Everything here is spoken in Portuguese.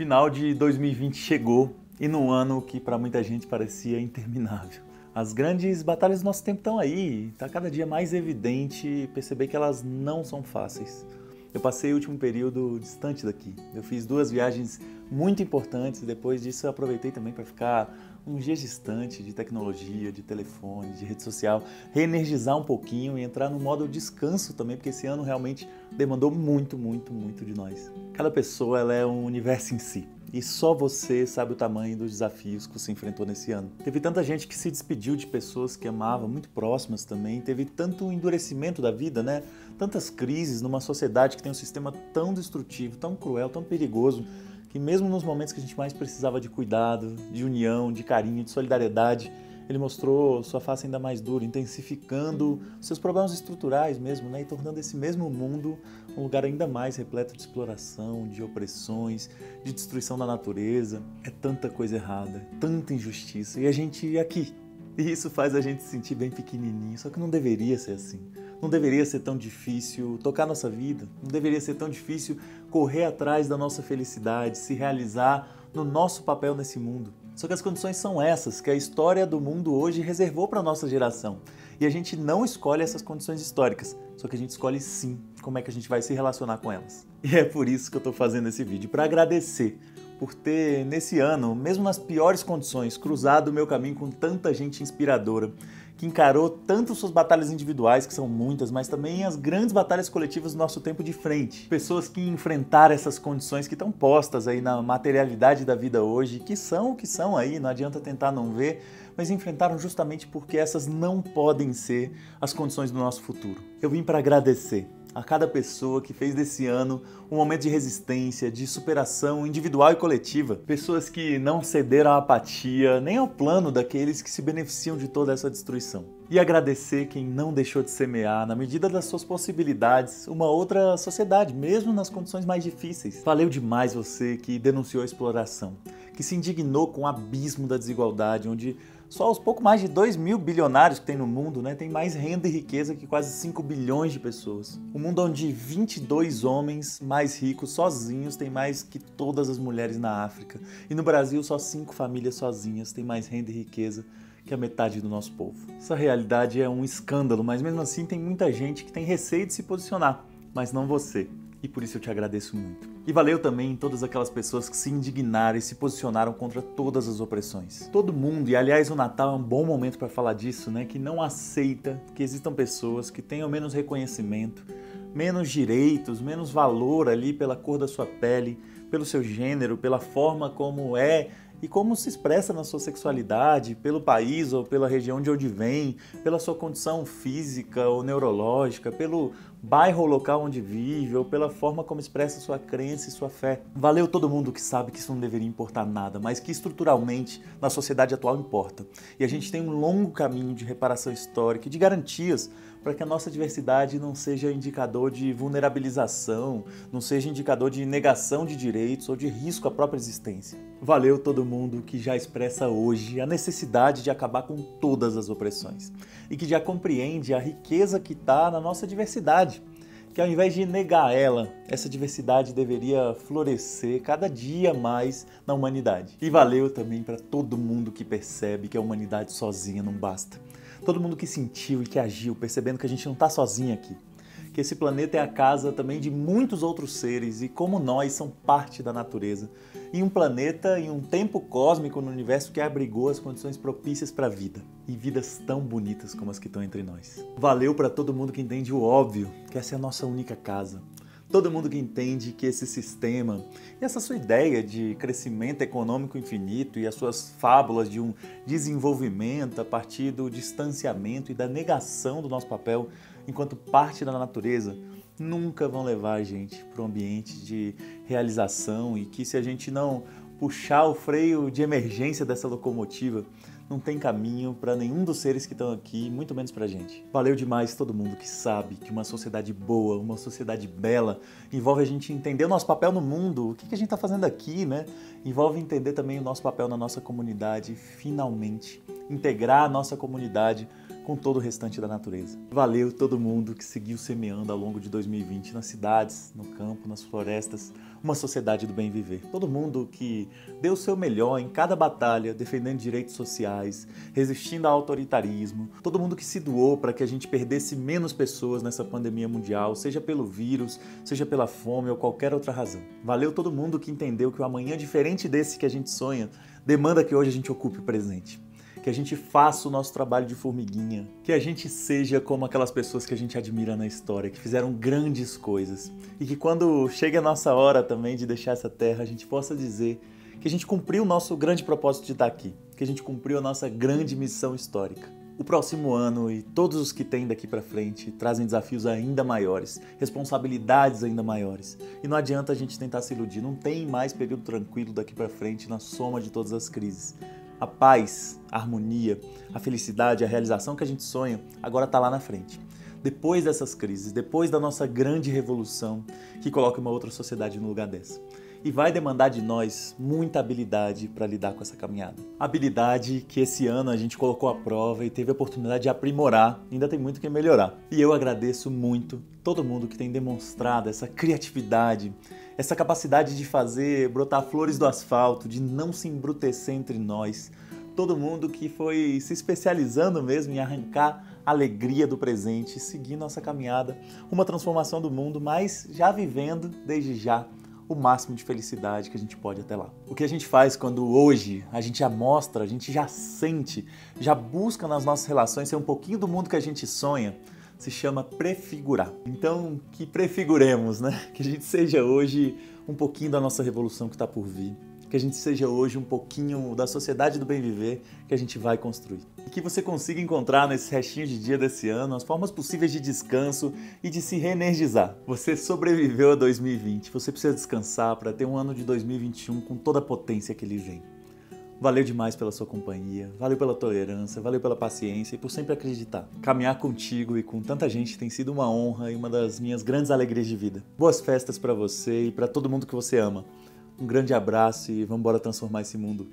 final de 2020 chegou e num ano que para muita gente parecia interminável. As grandes batalhas do nosso tempo estão aí, está cada dia mais evidente perceber que elas não são fáceis. Eu passei o último período distante daqui. Eu fiz duas viagens muito importantes e depois disso eu aproveitei também para ficar uns dias distante de tecnologia, de telefone, de rede social, reenergizar um pouquinho e entrar no modo descanso também, porque esse ano realmente demandou muito, muito, muito de nós. Cada pessoa ela é um universo em si. E só você sabe o tamanho dos desafios que você enfrentou nesse ano. Teve tanta gente que se despediu de pessoas que amava, muito próximas também. Teve tanto endurecimento da vida, né? Tantas crises numa sociedade que tem um sistema tão destrutivo, tão cruel, tão perigoso que mesmo nos momentos que a gente mais precisava de cuidado, de união, de carinho, de solidariedade, ele mostrou sua face ainda mais dura, intensificando seus problemas estruturais mesmo, né? E tornando esse mesmo mundo um lugar ainda mais repleto de exploração, de opressões, de destruição da natureza. É tanta coisa errada, tanta injustiça. E a gente aqui. E isso faz a gente se sentir bem pequenininho, só que não deveria ser assim. Não deveria ser tão difícil tocar nossa vida, não deveria ser tão difícil correr atrás da nossa felicidade, se realizar no nosso papel nesse mundo. Só que as condições são essas que a história do mundo hoje reservou para nossa geração. E a gente não escolhe essas condições históricas, só que a gente escolhe sim como é que a gente vai se relacionar com elas. E é por isso que eu estou fazendo esse vídeo, para agradecer por ter, nesse ano, mesmo nas piores condições, cruzado o meu caminho com tanta gente inspiradora que encarou tanto suas batalhas individuais, que são muitas, mas também as grandes batalhas coletivas do nosso tempo de frente. Pessoas que enfrentaram essas condições que estão postas aí na materialidade da vida hoje, que são o que são aí, não adianta tentar não ver, mas enfrentaram justamente porque essas não podem ser as condições do nosso futuro. Eu vim para agradecer a cada pessoa que fez desse ano um momento de resistência, de superação individual e coletiva. Pessoas que não cederam à apatia, nem ao plano daqueles que se beneficiam de toda essa destruição. E agradecer quem não deixou de semear, na medida das suas possibilidades, uma outra sociedade, mesmo nas condições mais difíceis. Valeu demais você que denunciou a exploração, que se indignou com o abismo da desigualdade, onde só os pouco mais de 2 mil bilionários que tem no mundo né, tem mais renda e riqueza que quase 5 bilhões de pessoas. Um mundo onde 22 homens mais ricos sozinhos têm mais que todas as mulheres na África. E no Brasil, só 5 famílias sozinhas têm mais renda e riqueza que a metade do nosso povo. Essa realidade é um escândalo, mas mesmo assim tem muita gente que tem receio de se posicionar, mas não você e por isso eu te agradeço muito. E valeu também todas aquelas pessoas que se indignaram e se posicionaram contra todas as opressões. Todo mundo, e aliás o Natal é um bom momento para falar disso, né, que não aceita que existam pessoas que tenham menos reconhecimento, menos direitos, menos valor ali pela cor da sua pele, pelo seu gênero, pela forma como é e como se expressa na sua sexualidade, pelo país ou pela região de onde vem, pela sua condição física ou neurológica, pelo bairro ou local onde vive, ou pela forma como expressa sua crença e sua fé. Valeu todo mundo que sabe que isso não deveria importar nada, mas que estruturalmente na sociedade atual importa. E a gente tem um longo caminho de reparação histórica e de garantias para que a nossa diversidade não seja indicador de vulnerabilização, não seja indicador de negação de direitos ou de risco à própria existência. Valeu todo mundo que já expressa hoje a necessidade de acabar com todas as opressões e que já compreende a riqueza que está na nossa diversidade que ao invés de negar ela, essa diversidade deveria florescer cada dia mais na humanidade. E valeu também para todo mundo que percebe que a humanidade sozinha não basta todo mundo que sentiu e que agiu, percebendo que a gente não está sozinho aqui. Que esse planeta é a casa também de muitos outros seres e, como nós, são parte da natureza. E um planeta e um tempo cósmico no universo que abrigou as condições propícias para a vida. E vidas tão bonitas como as que estão entre nós. Valeu para todo mundo que entende o óbvio, que essa é a nossa única casa todo mundo que entende que esse sistema e essa sua ideia de crescimento econômico infinito e as suas fábulas de um desenvolvimento a partir do distanciamento e da negação do nosso papel enquanto parte da natureza nunca vão levar a gente para um ambiente de realização e que se a gente não puxar o freio de emergência dessa locomotiva, não tem caminho para nenhum dos seres que estão aqui, muito menos para a gente. Valeu demais todo mundo que sabe que uma sociedade boa, uma sociedade bela, envolve a gente entender o nosso papel no mundo, o que, que a gente está fazendo aqui, né? Envolve entender também o nosso papel na nossa comunidade, finalmente integrar a nossa comunidade com todo o restante da natureza. Valeu todo mundo que seguiu semeando ao longo de 2020 nas cidades, no campo, nas florestas, uma sociedade do bem viver. Todo mundo que deu o seu melhor em cada batalha, defendendo direitos sociais, resistindo ao autoritarismo. Todo mundo que se doou para que a gente perdesse menos pessoas nessa pandemia mundial, seja pelo vírus, seja pela fome ou qualquer outra razão. Valeu todo mundo que entendeu que o amanhã diferente desse que a gente sonha demanda que hoje a gente ocupe o presente que a gente faça o nosso trabalho de formiguinha, que a gente seja como aquelas pessoas que a gente admira na história, que fizeram grandes coisas e que quando chega a nossa hora também de deixar essa terra, a gente possa dizer que a gente cumpriu o nosso grande propósito de estar aqui, que a gente cumpriu a nossa grande missão histórica. O próximo ano e todos os que tem daqui para frente trazem desafios ainda maiores, responsabilidades ainda maiores. E não adianta a gente tentar se iludir, não tem mais período tranquilo daqui para frente na soma de todas as crises a paz, a harmonia, a felicidade, a realização que a gente sonha, agora está lá na frente. Depois dessas crises, depois da nossa grande revolução que coloca uma outra sociedade no lugar dessa. E vai demandar de nós muita habilidade para lidar com essa caminhada. Habilidade que esse ano a gente colocou à prova e teve a oportunidade de aprimorar, ainda tem muito que melhorar. E eu agradeço muito todo mundo que tem demonstrado essa criatividade, essa capacidade de fazer brotar flores do asfalto, de não se embrutecer entre nós. Todo mundo que foi se especializando mesmo em arrancar alegria do presente, seguir nossa caminhada, uma transformação do mundo, mas já vivendo desde já o máximo de felicidade que a gente pode até lá. O que a gente faz quando hoje a gente já mostra, a gente já sente, já busca nas nossas relações ser um pouquinho do mundo que a gente sonha, se chama prefigurar. Então, que prefiguremos, né? Que a gente seja hoje um pouquinho da nossa revolução que está por vir. Que a gente seja hoje um pouquinho da sociedade do bem viver que a gente vai construir. E que você consiga encontrar nesse restinho de dia desse ano as formas possíveis de descanso e de se reenergizar. Você sobreviveu a 2020, você precisa descansar para ter um ano de 2021 com toda a potência que ele vem. Valeu demais pela sua companhia, valeu pela tolerância, valeu pela paciência e por sempre acreditar. Caminhar contigo e com tanta gente tem sido uma honra e uma das minhas grandes alegrias de vida. Boas festas para você e para todo mundo que você ama. Um grande abraço e vamos embora transformar esse mundo.